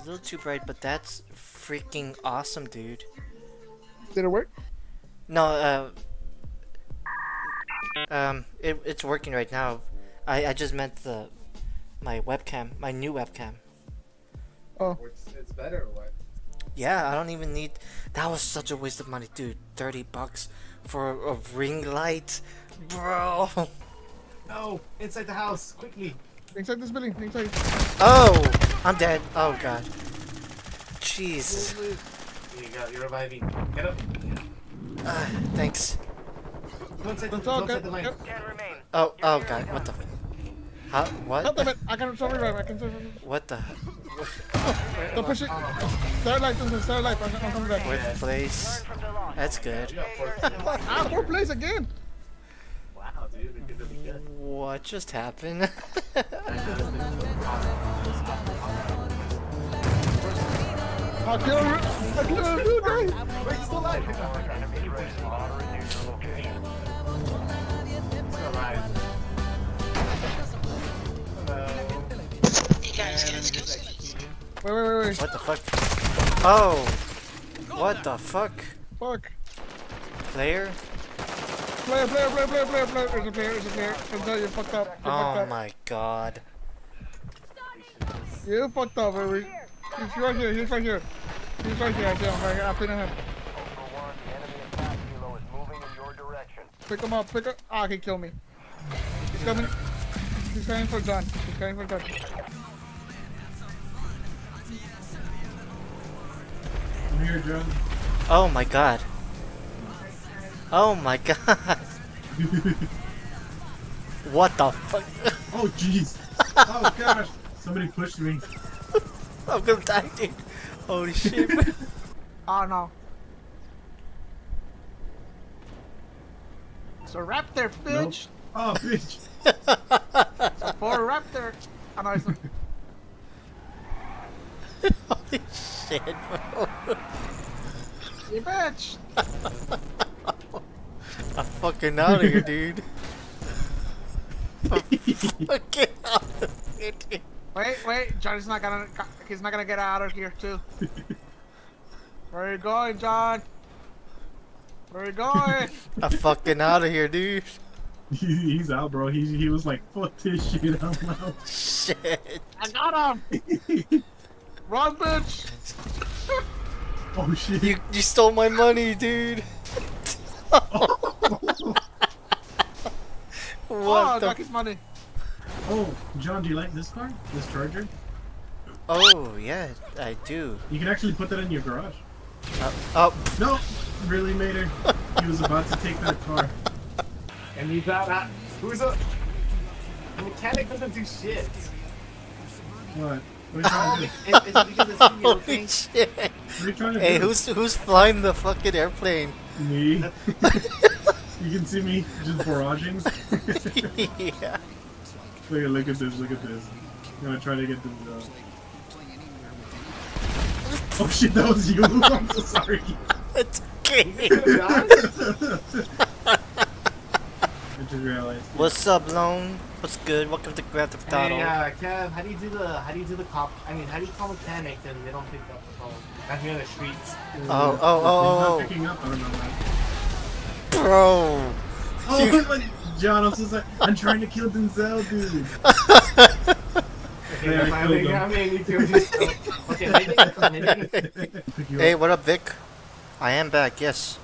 A little too bright, but that's freaking awesome, dude. Did it work? No, uh, um, it, it's working right now. I, I just meant the my webcam, my new webcam. Oh, It's, it's better what? Yeah, I don't even need. That was such a waste of money, dude. Thirty bucks for a, a ring light, bro. No! Inside the house! Quickly! inside this building. Inside. Oh, I'm dead. Oh god. Jeez. Here you go, you're reviving. Get up! Uh, thanks. Go inside the, That's all good. the. Yep. Oh, oh god. What the? How? Help What? them. I can still revive. I can still revive. What the? Don't push it. Start light. Don't start light. I'm, I'm coming back. With place? That's good. You got. Ah, four plays again. wow, dude, we did really good. What just happened? I'll kill him. I'll kill guys. Wait, still alive! Wait, wait, wait, wait. what the fuck? Oh. What the fuck? Fuck. Player? Player, player, player, player, player, player. There's a player. There's a player. I'm telling you, you fucked up. You fucked Oh up. my god. You fucked up, baby. He's right here. He's right here. He's right here. I see him. Right here. I'm pinning him. Pick him up. Pick up. Ah, he killed me. He's coming. He's coming for John. He's coming for John. I'm here, John. Oh my god. Oh my god. What the fuck? oh, jeez. Oh, gosh. Somebody pushed me. I'm gonna die, dude. Holy shit. Oh no. It's a raptor, bitch. Oh, bitch. For a raptor. Oh no, it's not. Holy shit, bro. You bitch. I'm fucking out of here, dude. I'm fucking out of here, dude. Wait, wait. Johnny's not gonna. He's not gonna get out of here too. Where are you going, John? Where are you going? I'm fucking out of here, dude. He's out, bro. He, he was like, fuck this shit out loud. Shit. I got him. Run, bitch. Oh, shit. You you stole my money, dude. Oh, what the? Ducky's money. Oh, John, do you like this car? This Charger? Oh yeah, I do. You can actually put that in your garage. Uh, oh, No, really, Mater. He was about to take that car. And you got that. Who's a. The mechanic doesn't do shit. What? What are you trying to do? It's it's holy shit! What are you trying to Hey, do? who's who's flying the fucking airplane? Me. you can see me just barraging. yeah. Look, look at this, look at this. I'm gonna try to get this uh... Oh shit, that was you! I'm so sorry. It's okay. I just realized. What's up, Lone? What's good? Welcome to Grand Theft Auto. Hey, uh, Kev, how do you do the how do you do the cop? I mean, how do you call mechanics and they don't pick up the phone? Like here on the streets. Oh, oh, He's oh, not oh, picking up. I don't know that. oh, bro. Oh, but John, I'm so sorry. I'm trying to kill Denzel, dude. Okay, Yeah, I I killed mean, them. I mean, you do. Okay, maybe, maybe. Pick Hey, what up, Vic? I am back. Yes.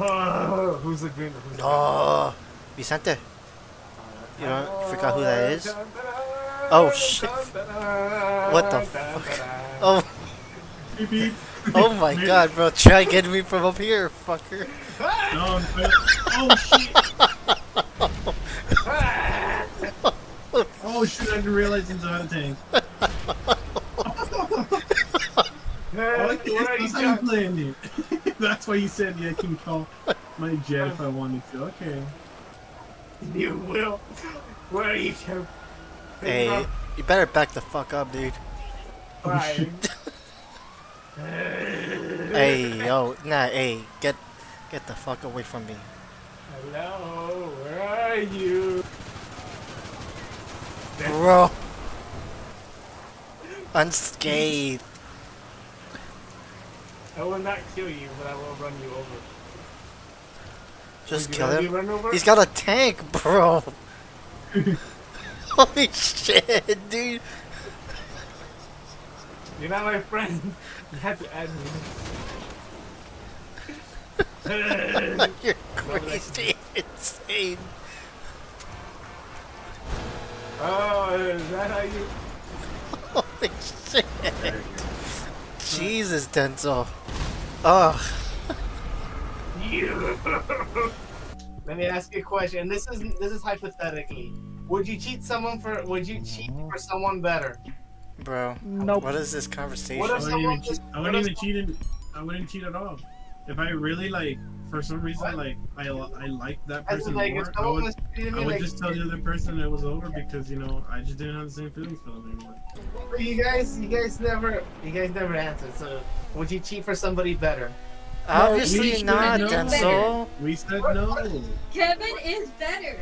Oh, who's the green? Who's the Oh, Vicente. You don't you forgot who that is? Oh, oh, shit. What the fuck? Oh, Beep, beep. oh my God, bro! Try getting me from up here, fucker. Ah! No, I'm- oh shit! Oh shit! I didn't realize Denzel had a tank. Where are you that's how you playing it. That's why you said yeah, I can call my jet if I wanted to. Okay. You will. Where are you, Kev? Hey, you better back the fuck up, dude. Right. Hey, yo, nah, hey, get, get the fuck away from me. Hello, where are you? Bro. unscathed. I will not kill you, but I will run you over. Just kill him. He's got a tank, bro. Holy shit, dude. You're not my friend. You have to add me. You're crazy, insane. oh, is that how you? Holy shit. Jesus, Denzel. Ugh. You. Let me ask you a question. This is this is hypothetically. Would you cheat someone for? Would you cheat for someone better? Bro, Nope. what is this conversation? I wouldn't someone even cheat. just- I wouldn't even cheat. In, I wouldn't cheat at all. If I really like, for some reason, like I I like that person in, like, more, I would I would like, just tell the other person it was over because you know I just didn't have the same feelings for them anymore. you guys, you guys never, you guys never answered. So, would you cheat for somebody better? Obviously we not. Denzel. We said no. Kevin is better.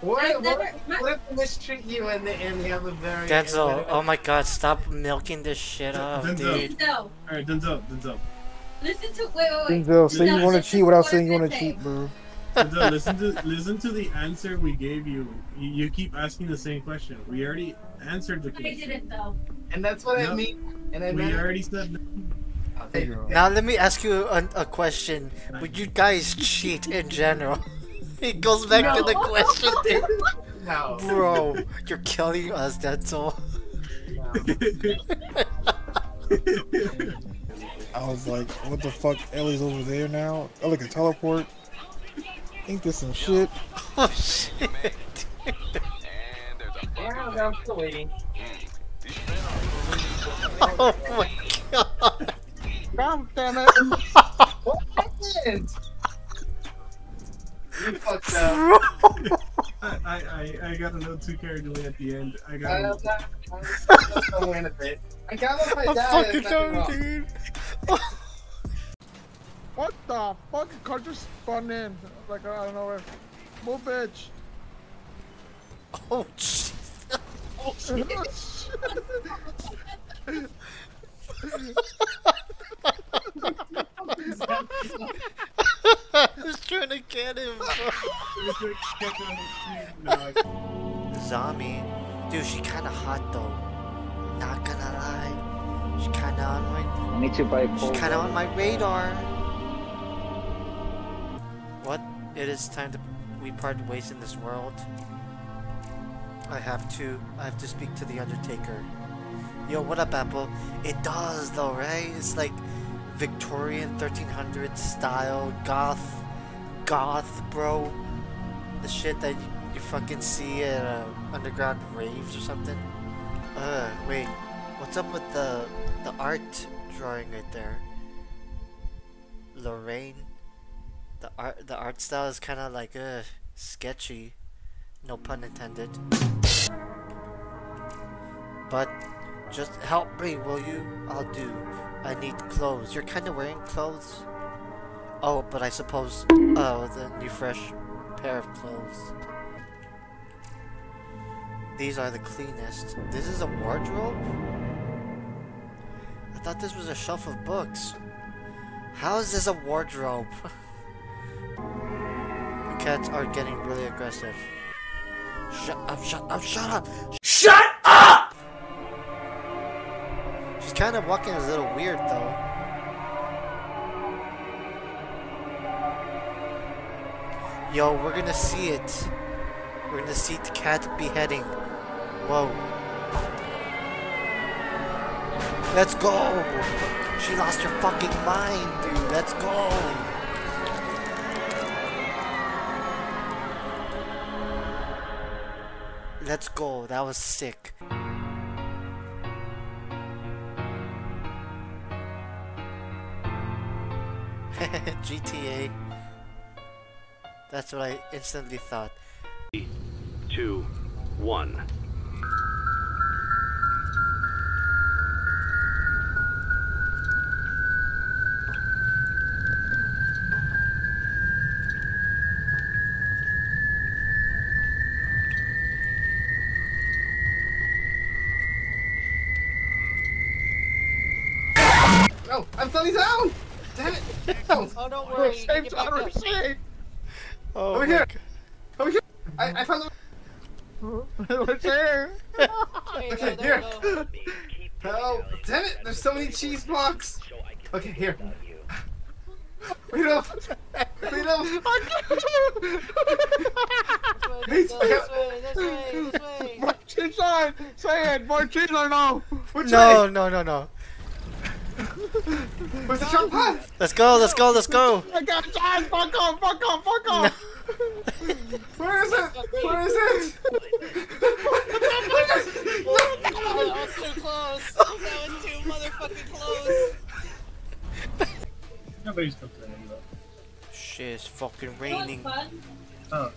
What, I've what, never- my- what if mistreat you and they, and they have a very Denzel, oh my god, stop milking this shit up, Denzel. dude. No, All right, Denzel, Denzel, listen to wait, wait, wait. Denzel, say you want to cheat without saying you want to cheat, bro. Denzel. listen to listen to the answer we gave you. You, you keep asking the same question. We already answered the question. I question. didn't though. And that's what I mean. And I We meant. already said no. Okay. Now let me ask you a, a question. Would you guys cheat in general? It goes back to the question, dude. No. Bro, you're killing us, Denzel. no. I was like, what the fuck? Ellie's over there now. Ellie can teleport. Ain't this some shit? Oh shit. Yeah, I'm still waiting. Oh my god. God damn it. What happened? You fucked up. I, I, I, I got a little too carried away at the end. I I'm got. not. I'm going a bit. I got if I I'm die. fucking there's nothing done, dude. What the fuck? Car just spun in. Like, I don't know where. Move, bitch. Oh shit. Oh, shit. I was trying to get him, bro. Zombie. Dude, she kinda hot though. Not gonna lie. She kinda on my I need to buy she's kinda on my radar. What? It is time to we part ways in this world. I have to I have to speak to the Undertaker. Yo, what up, Apple? It does though, right? It's like Victorian 1300 style goth goth, bro. The shit that you, you fucking see at uh, underground raves or something. Uh, wait. What's up with the the art drawing right there? Lorraine. The art the art style is kind of like uh sketchy. No pun intended. But just help me, will you? I'll do. I need clothes. You're kind of wearing clothes. Oh, but I suppose. Oh, the new fresh pair of clothes. These are the cleanest. This is a wardrobe? I thought this was a shelf of books. How is this a wardrobe? the cats are getting really aggressive. Shut up, shut up, shut up! Shut up! She's kind of walking a little weird though. Yo, we're gonna see it. We're gonna see the cat beheading. Whoa. Let's go! She lost her fucking mind, dude. Let's go! Let's go. That was sick. GTA. That's what I instantly thought. two, one. Sunny down! Damn it! Oh, don't worry. safe, Get back We're up. safe. Oh, Over here. God. Over here! I, I found the. We're safe. Okay, here. Oh, damn it! There's so many cheese blocks. Okay, here. Wait up! Wait up! This way, this way, this way, this way. More cheese on. Say it. More cheese or no? Which No, way? no, no, no. Where's the jump pad? Let's go, let's go, let's go. I got John. Fuck off. Fuck off. Fuck off. Where is it? Where is it? that was too close. That was too motherfucking close. Nobody's complaining though. Shit, it's fucking You know what's raining. fun? Oh. Huh.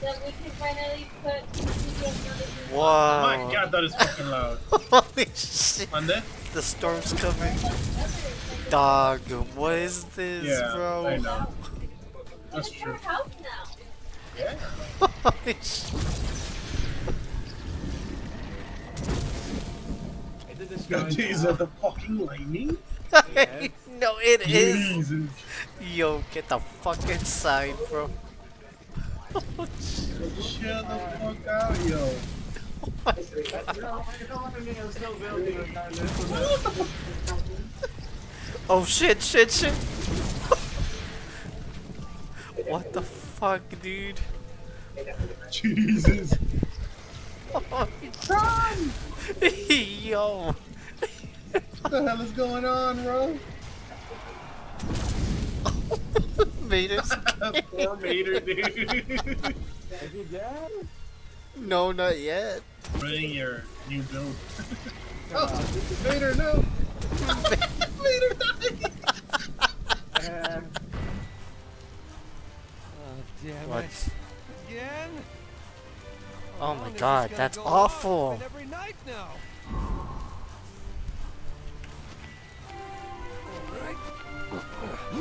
That we can finally put people in another room. Oh Wow. my god, that is fucking loud. Holy shit. Monday? The storm's coming. Dog, what is this, Yeah, bro? I know. That's true. house now. Yeah. Holy shit. Jeez, is uh, that the fucking lightning? no, it is. Jesus. Yo, get the fuck inside, bro. Chill the fuck out, yo. Oh shit, shit, shit. what the fuck, dude? Jesus. Yo. What the hell is going on, bro? Vader's. Poor Vader, dude. No, not yet. Running your new build. oh, Vader, no. Vader died. Oh, damn What? it. Again? Oh my god, that's go awful. Every night now. Alright.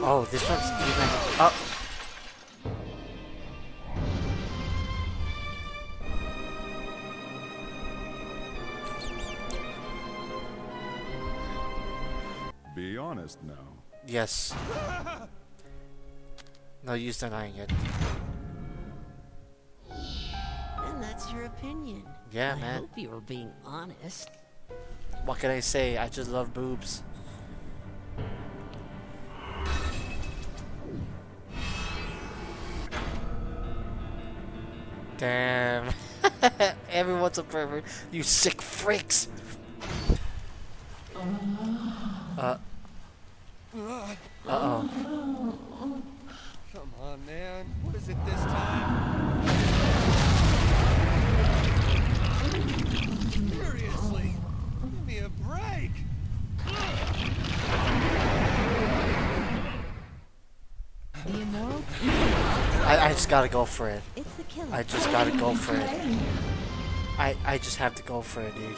Oh, this one's even. Oh. Honest now. Yes. No use denying it. And that's your opinion. Yeah, I man. I hope you were being honest. What can I say? I just love boobs. Damn. Everyone's a pervert. You sick freaks. Uh. Uh oh. Come on, man. What is it this time? Seriously. Give me a break. The immoral. I, I just gotta go for it. It's the killer. I just gotta go for it. I, I just have to go for it, dude.